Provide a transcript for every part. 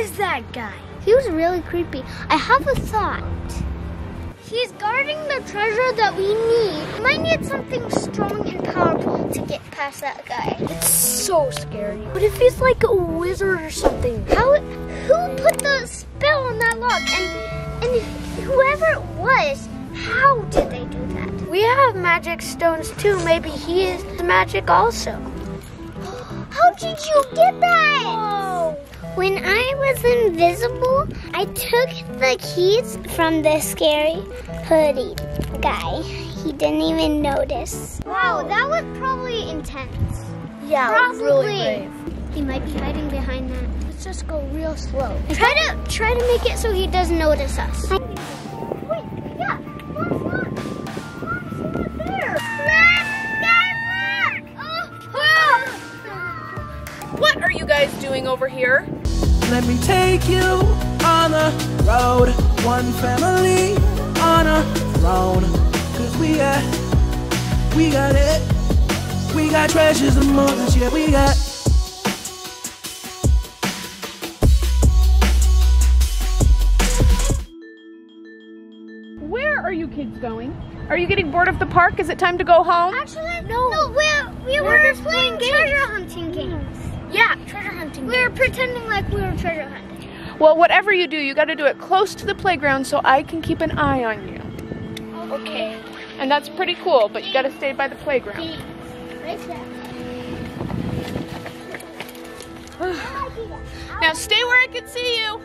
was that guy? He was really creepy. I have a thought. He's guarding the treasure that we need. We might need something strong and powerful to get past that guy. It's so scary. What if he's like a wizard or something? How? Who put the spell on that lock? And and whoever it was, how did they do that? We have magic stones too. Maybe he is magic also. How did you get that? Whoa. When I was invisible, I took the keys from the scary hoodie guy. He didn't even notice. Wow, that was probably intense. Yeah, Probably. really brave. He might be hiding behind that. Let's just go real slow. Try to try to make it so he doesn't notice us. Wait, doing over here? Let me take you on the road. One family on a throne. Cause we got, we got it. We got treasures and more than shit. We got. Where are you kids going? Are you getting bored of the park? Is it time to go home? Actually, no. No, we're, we were playing treasure hunting games. Yeah, treasure hunting. We were pretending like we were treasure hunting. Well, whatever you do, you got to do it close to the playground so I can keep an eye on you. Okay. And that's pretty cool, but you got to stay by the playground. Right. Now stay where I can see you.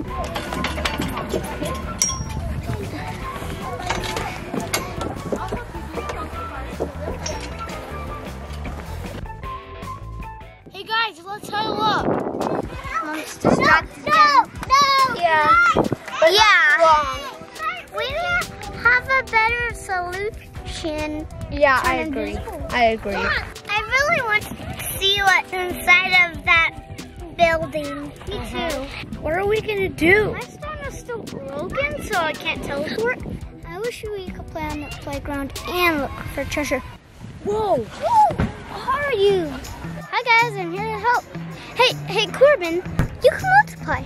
Hey guys, let's huddle up. Mom's distracted. No, no. Yeah. yeah. We have a better solution. Yeah, I agree. I agree. I really want to see what's inside of that building. Me uh-huh. too. What are we gonna do? My stone is still broken, so I can't teleport. I wish we could play on the playground and look for treasure. Whoa. Who are you? Hi guys, I'm here to help. Hey, hey Corbin, you can multiply.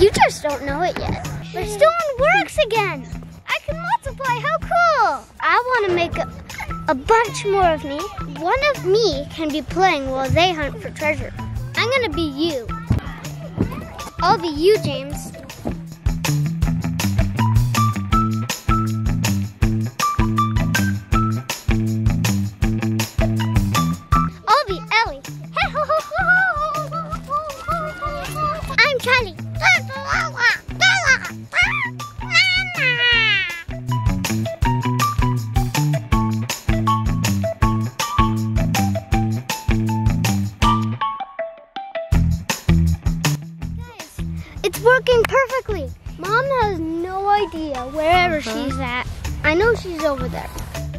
You just don't know it yet. My stone works again. I can multiply. How cool! I want to make a, a bunch more of me. One of me can be playing while they hunt for treasure. I'm gonna be you. I'll be you, James. I'll be Ellie. I'm Charlie. It's working perfectly. Mom has no idea wherever uh-huh. she's at. I know she's over there.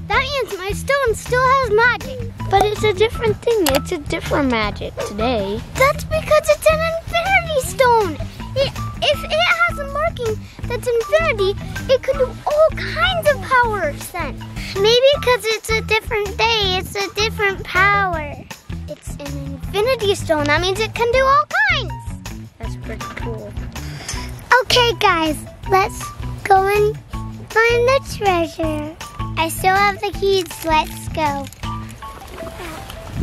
That means my stone still has magic. But it's a different thing. It's a different magic today. That's because it's an infinity stone. It, if it has a marking that's infinity, it could do all kinds of powers then. Maybe because it's a different day, it's a different power. It's an infinity stone. That means it can do all kinds. That's pretty cool. Okay, guys, let's go and find the treasure. I still have the keys. Let's go.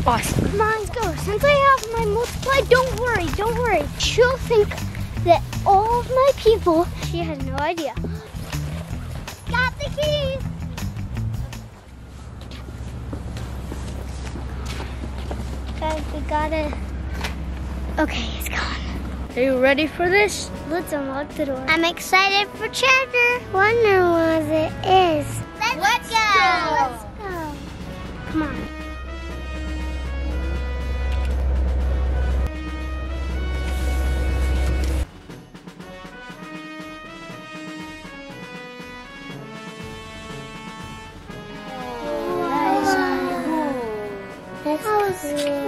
Awesome. Come on, go. Since I have my multiply, don't worry, don't worry. She'll think that all of my people, she has no idea. Got the keys. Guys, we gotta. Okay, it's gone. Are you ready for this? Let's unlock the door. I'm excited for treasure. Wonder what it is. Let's, Let's go. go. Let's go. Come on. That's. That's cool.